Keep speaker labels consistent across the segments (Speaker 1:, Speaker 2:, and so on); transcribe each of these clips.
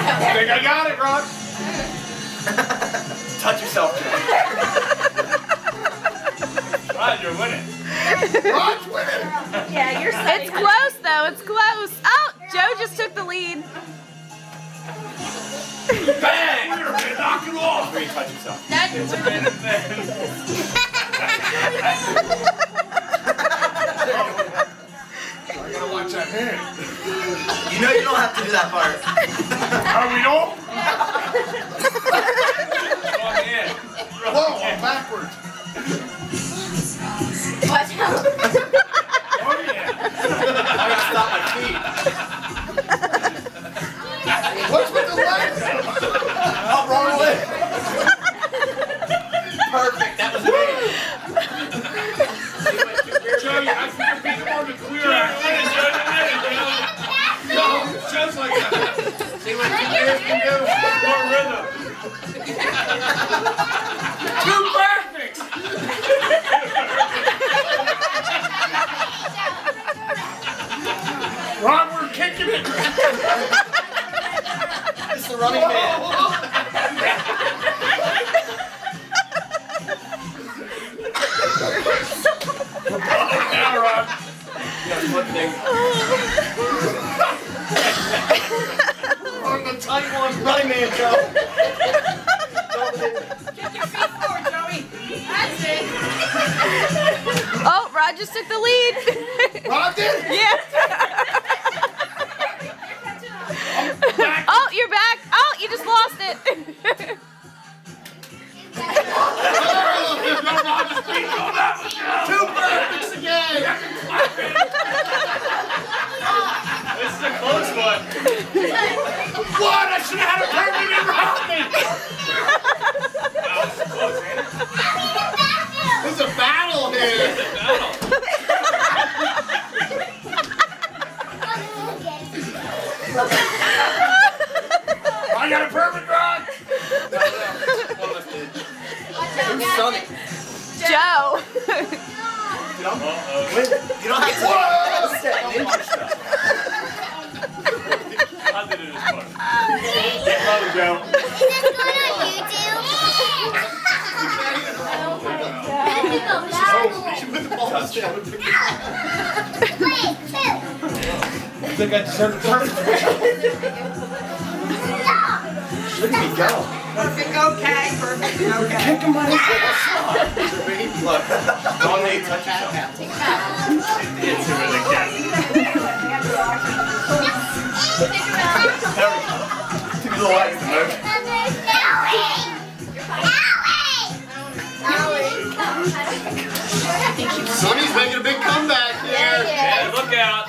Speaker 1: I think I got it, Rod. Touch yourself, Joe. Rod, you're winning. Rod's winning.
Speaker 2: Yeah, you're
Speaker 3: It's close though. It's close. Oh, Joe just took the lead.
Speaker 1: Bang! Knock it off. Where you touch yourself. It's a man watch that hand.
Speaker 4: You know you don't have to do that part.
Speaker 1: Are we all? Wrong hand. Whoa, I'm backwards.
Speaker 2: Watch out.
Speaker 1: Oh yeah. I gotta stop my feet.
Speaker 4: See what two bears can do?
Speaker 1: More rhythm. Too perfect. Ron, we're kicking it.
Speaker 4: It's the running man.
Speaker 1: Now, Ron. Yeah, one thing.
Speaker 4: Running man, Joe.
Speaker 2: Get your feet forward, Joey. That's it.
Speaker 3: Oh, Rod just took the lead.
Speaker 1: Ron did?
Speaker 3: yeah. oh, you're back. Oh, you just lost it.
Speaker 1: Two perfects again. This is a close one. what? I should have had a perfect around me. That was close, ain't it?
Speaker 4: It's a battle here.
Speaker 1: I got a perfect run.
Speaker 4: Who's Sonny?
Speaker 3: Joe.
Speaker 1: Uh-oh.
Speaker 4: You don't have to.
Speaker 1: Whoa!
Speaker 4: Step ninja stuff.
Speaker 1: How did it is fun? Get low, Joe.
Speaker 4: You should put the balls down.
Speaker 1: I think I deserve perfect.
Speaker 4: Look at me go.
Speaker 2: Perfect, okay. Perfect, okay.
Speaker 1: Kick him by
Speaker 4: Look, don't you touch yourself.
Speaker 1: Hits him with a cat. Took a little while to.
Speaker 4: Sonny's making a big comeback here.
Speaker 1: Yeah, look out.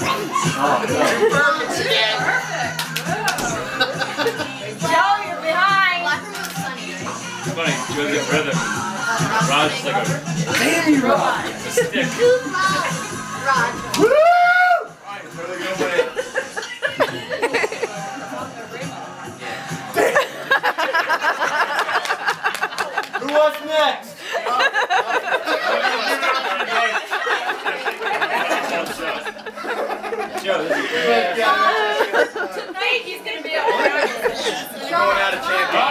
Speaker 4: Two perfects again.
Speaker 2: Joe, you're behind.
Speaker 1: It's funny, Joe gets rhythm. Rod's like a
Speaker 4: Damn you, Rod.
Speaker 1: stick.
Speaker 4: Woo!
Speaker 1: What's next? Joe, this
Speaker 4: is great. Tonight he's going to be out. Going out of champion.